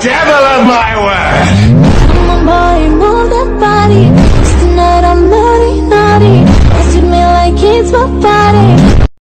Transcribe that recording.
devil of my word! My boy, move that body. Cause tonight I'm naughty, naughty. Treat me like it's my body.